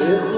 Yeah.